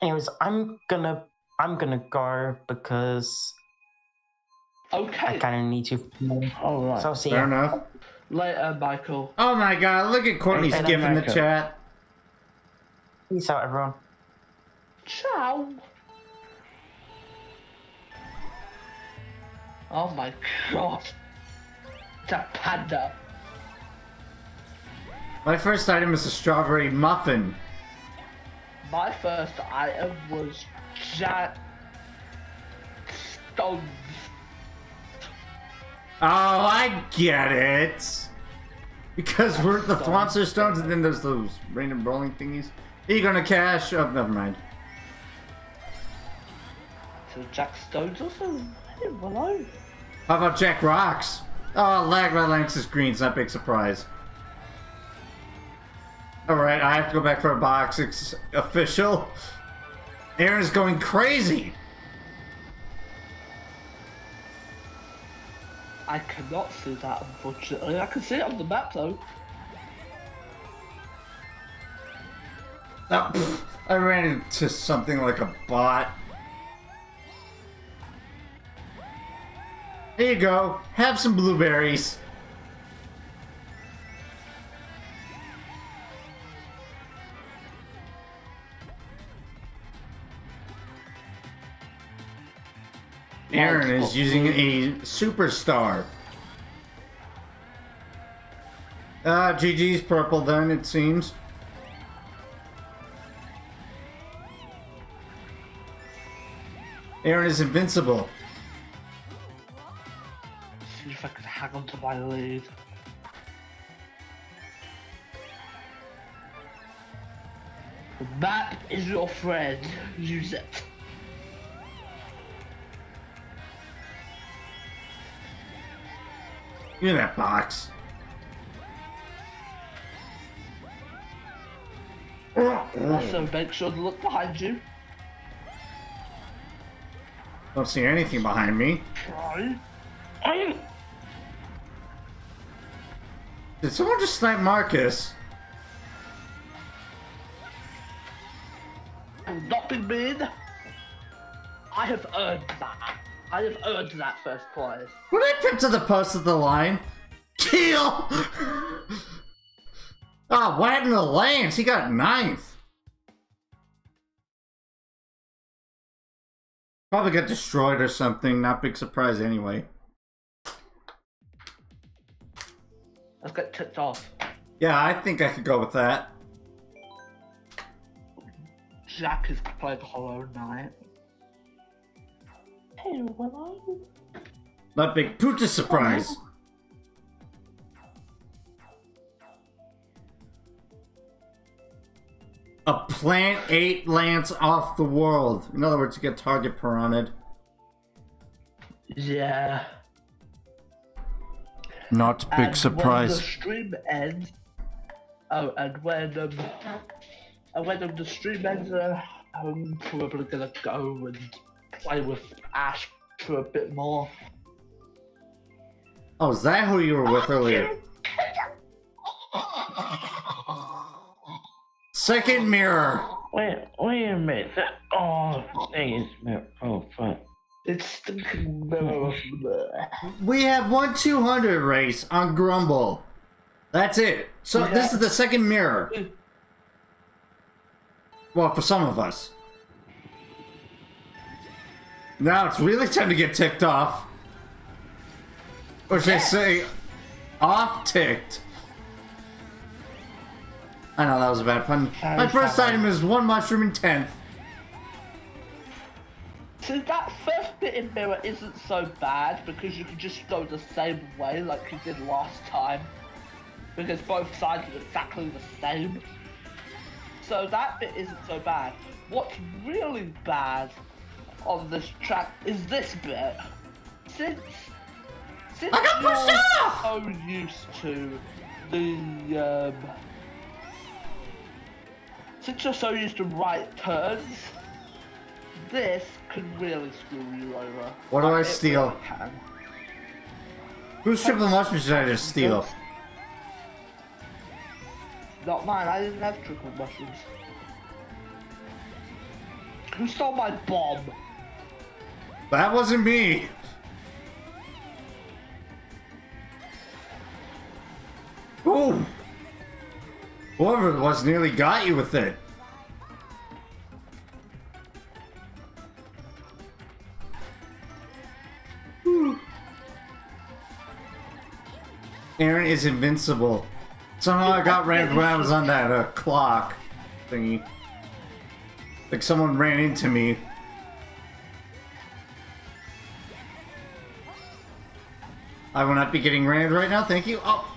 Anyways, I'm gonna I'm gonna go because Okay. I kind of need to. Alright. So see Fair ya. enough. Later, Michael. Oh my god, look at Courtney's And in the chat. Peace out, everyone. Ciao. Oh my god. It's a panda. My first item is a strawberry muffin. My first item was Jack Stones. Oh, I get it. Because we're the Stones. stones, and then there's those random rolling thingies. Are you gonna cash? Oh, never mind. So Jack Stones also. Hello. How about Jack Rocks? Oh, lag my Lanx is green. It's not a big surprise. Alright, I have to go back for a box. It's official. Aaron's going crazy. I cannot see that unfortunately. I can see it on the map though. Oh, I ran into something like a bot. Here you go. Have some blueberries. Aaron is using a superstar. Uh, GG's purple then, it seems. Aaron is invincible. Hang on to my lead. The map is your friend. Use it. Give me that box. Also, make sure to look behind you. Don't see anything behind me. Try. Did someone just snipe Marcus? I'm not mean. I have earned that. I have earned that first prize. When I picked to the post of the line, kill! oh, ah, what happened to Lance? He got ninth. Probably got destroyed or something. Not big surprise anyway. Let's get ticked off. Yeah, I think I could go with that. Jack is playing Hollow Knight. Hey, hello. Not big poocha surprise. A plant ate Lance off the world. In other words, you get target piranha. Yeah. Not and When the stream ends. Oh, and when um, and when um, the stream ends, uh, I'm probably gonna go and play with Ash for a bit more. Oh, is that who you were with earlier? Second mirror. wait, wait a minute. That, oh, dang it. Oh, fuck. It's. We have one 200 race on Grumble. That's it. So this is the second mirror. Well, for some of us. Now it's really time to get ticked off. Or should I say, off ticked? I know that was a bad pun. My first item is one mushroom in 10th. So that first bit in mirror isn't so bad because you can just go the same way like you did last time. Because both sides are exactly the same. So that bit isn't so bad. What's really bad on this track is this bit. Since since I got pushed you're off! so used to the um since you're so used to right turns, this can really screw you over. What do I steal? really. Whose triple mushroom should I just steal? Not mine, I didn't have triple mushrooms. Who stole my bomb? That wasn't me. Ooh. Whoever it was nearly got you with it. Aaron is invincible. Somehow I got rammed when I was on that uh, clock thingy. Like someone ran into me. I will not be getting rammed right now, thank you. Oh,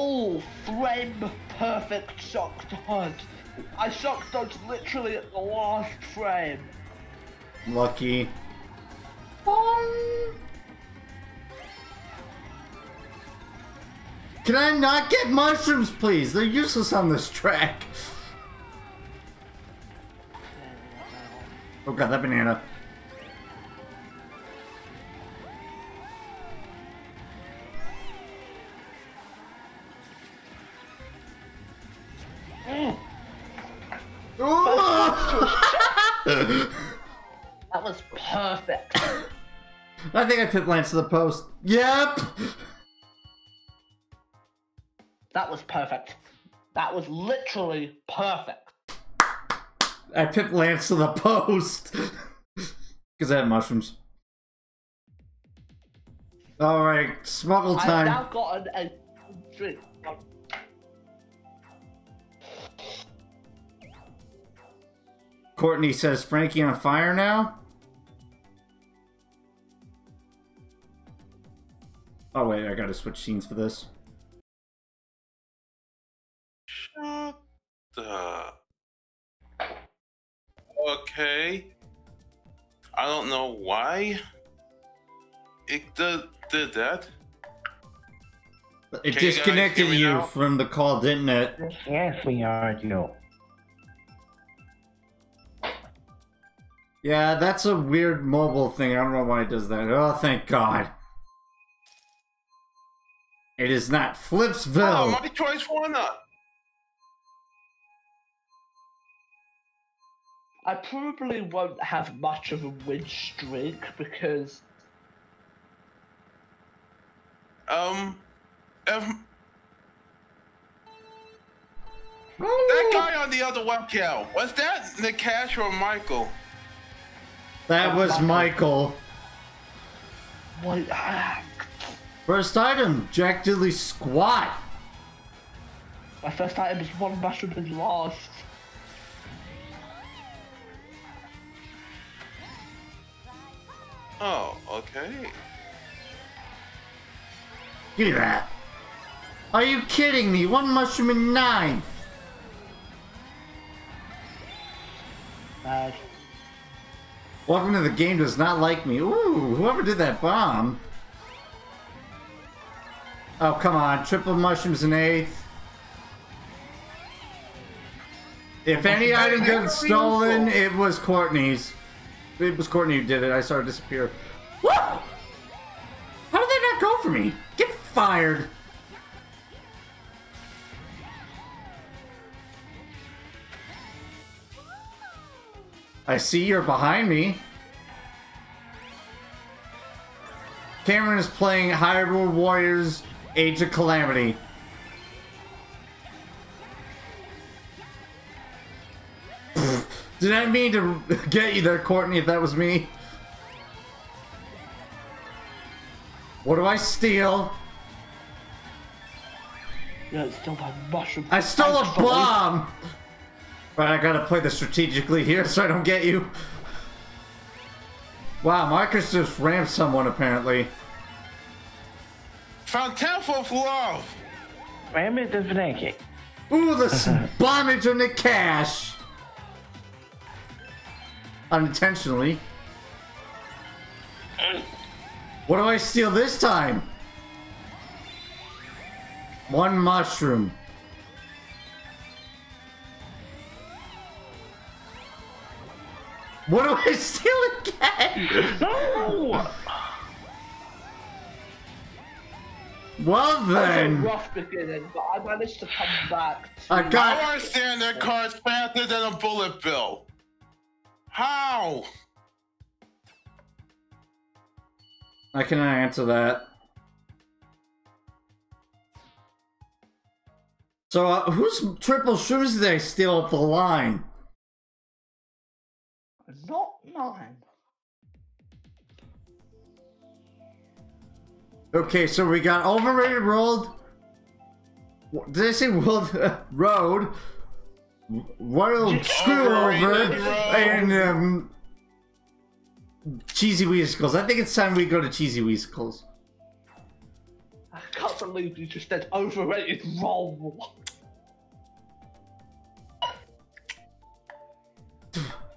Oh, frame perfect shock dodge. I shock dodged literally at the last frame. lucky. Can I not get mushrooms, please? They're useless on this track. Oh god, that banana. Mm. Ooh! That was perfect. I think I put Lance to the post. Yep! That was perfect. That was literally perfect. I pipped Lance to the post. Because I have mushrooms. Alright, smuggle time. I've now gotten a drink. Courtney says Frankie on fire now? Oh wait, I gotta switch scenes for this. Shut the. Okay. I don't know why it did, did that. It Can disconnected hear me you from the call, didn't it? Yes, we are, Joe. Yeah, that's a weird mobile thing. I don't know why it does that. Oh, thank God. It is not Flipsville. Oh, Flipsville. my choice won not. I probably won't have much of a win streak because Um, if that guy on the other webcam was that Nakash or Michael? That was Michael. what, First item, Jack Diddley squat. my first item is one mushroom and lost. Oh, okay. Give me that. Are you kidding me? One mushroom and nine. Bad. Welcome to the game does not like me. Ooh, whoever did that bomb. Oh, come on. Triple mushrooms and eighth. If any item got stolen, it was Courtney's. It was Courtney who did it. I saw her disappear. Woo! How did that not go for me? Get fired. I see you're behind me. Cameron is playing Hyrule Warriors Age of Calamity. Did I mean to get you there, Courtney, if that was me? What do I steal? Yeah, it's still my mushroom. I stole a Thankfully. bomb! Right, I gotta play this strategically here so I don't get you. Wow, Marcus just rammed someone apparently. Found Temple of Love. Ram it to Frankie. Ooh, the bombage on the cash! Unintentionally. Mm. What do I steal this time? One mushroom. What do I steal again? No! Well It was a then, rough beginning, but I managed to come back. To... I got. How are standard karts faster than a bullet bill? How? I cannot answer that. So, uh, whose triple shoes did I steal at the line? Not mine. Okay, so we got overrated rolled, Did I say World Road? World Screw Over and um, Cheesy Weasicles. I think it's time we go to Cheesy Weasicles. I can't believe you just said overrated roll.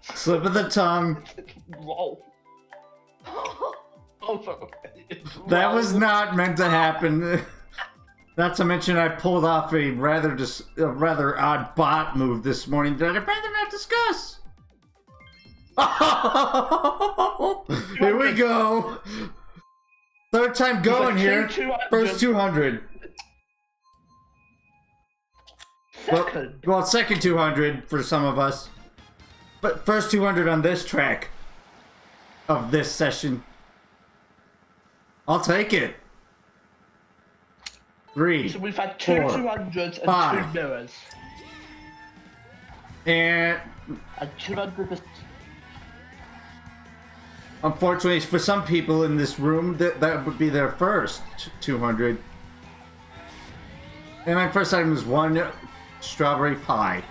Slip of the tongue. roll. overrated. That was not meant to happen. Not to mention, I pulled off a rather dis- a rather odd bot move this morning that I'd rather not discuss. here we go. Third time going here. First 200. Well, Second. well, second 200 for some of us. But first 200 on this track of this session. I'll take it. Three. So we've had two Four, 200s and five. two mirrors. And And 200 is unfortunately, for some people in this room, that, that would be their first 200. And my first item is one strawberry pie.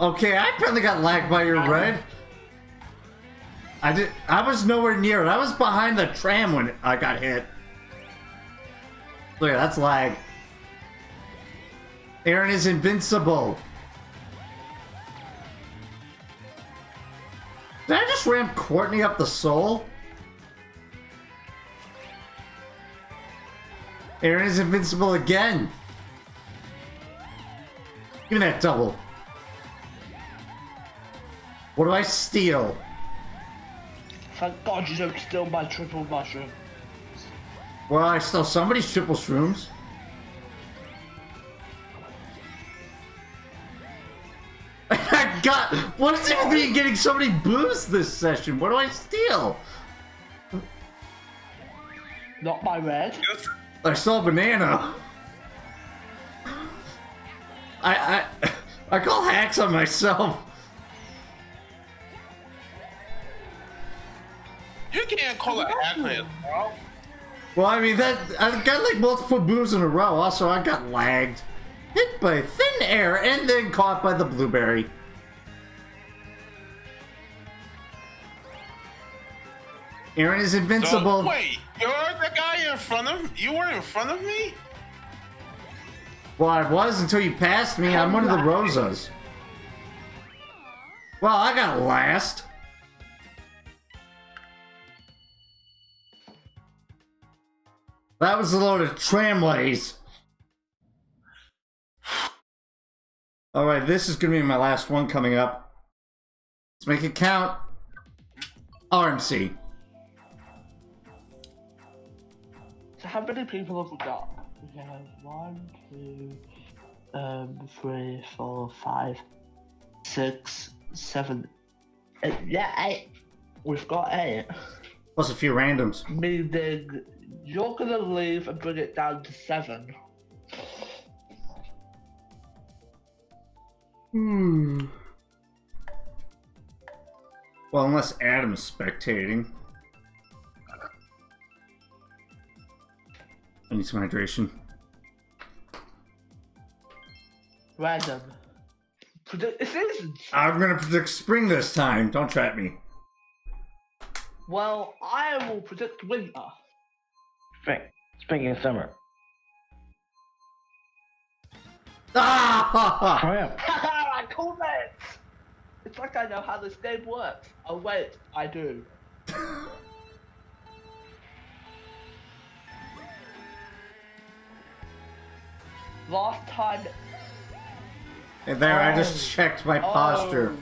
Okay, I apparently got lagged by your um, red. I did. I was nowhere near it. I was behind the tram when I got hit. Look, at that's lag. Aaron is invincible. Did I just ram Courtney up the soul? Aaron is invincible again. Give me that double. What do I steal? Thank God you don't steal my triple mushroom. Well, I stole somebody's triple shrooms. I got. What is it with me getting so many boosts this session? What do I steal? Not my red. I stole a banana. I I I call hacks on myself. You can't call it accident, bro. Well, I mean that I got like multiple boosts in a row. Also, I got lagged, hit by thin air, and then caught by the blueberry. Aaron is So, invincible. wait, you're the guy in front of you were in front of me? Well, I was until you passed me. I'm one of the Rosas. Well, I got last. That was a load of tramways. Alright, this is gonna be my last one coming up. Let's make it count. RMC. So how many people have we got? We have one, two, um, three, four, five, six, seven, eight. Yeah, eight. We've got eight. Plus a few randoms. Meaning you're gonna leave and bring it down to seven. Hmm. Well, unless Adam's spectating. I need some hydration. Random. Predict the seasons. I'm gonna predict spring this time. Don't trap me. Well, I will predict winter. Spring, spring and summer. Ah! Crap. Haha, I called it! It's like I know how this game works. Oh wait, I do. Last time. And there, I Oh. just checked my posture. Oh.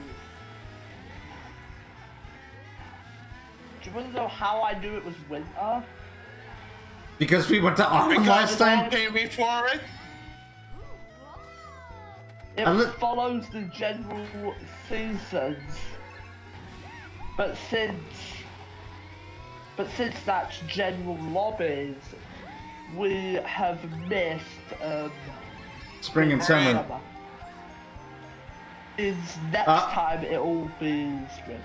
Do you want to know how I knew it was winter? Because we went to autumn Because last time. pay me for it? It I follows the general seasons. But since but since that's general lobbies, we have missed um Spring and summer. Is next Ah. time it'll be spring.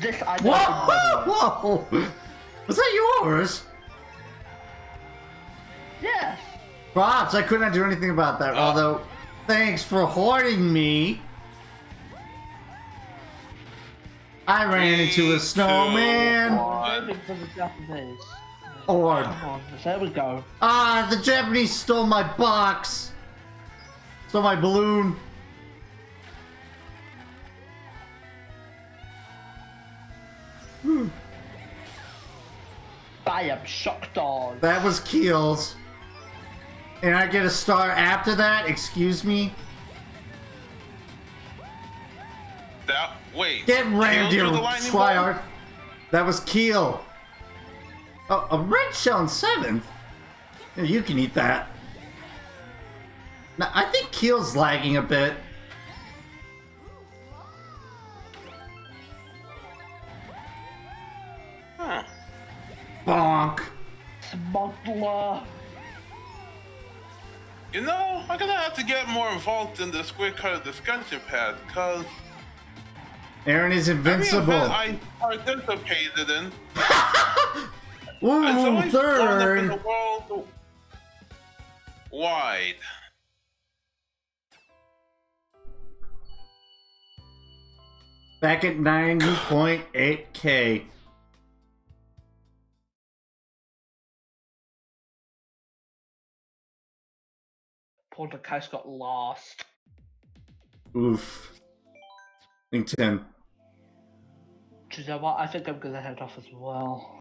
This I know. Whoa! Whoa! Was that yours? Yes. Props, I could not do anything about that. Although, thanks for hoarding me. I ran into a snowman. too. Maybe for the Japanese. Or Come there we go. ah, the Japanese stole my box. Stole my balloon. I am shocked dog. That was Keels. And I get a star after that. Excuse me. That wait. Get rammed, Killed you the lightning bolt? tryhard. That was Keel. Oh, a red shell in seventh? Yeah, You can eat that. Now, I think Keel's lagging a bit. Bonk. Smuggler. You know, I'm gonna have to get more involved in the Squid Karters discussion pad, cause Aaron is every invincible. event I participated in, Ooh, it's always blown in the third. world wide. Back at 90.8k. The case got lost. Oof. I think 10. Do you know what? I think I'm gonna head off as well.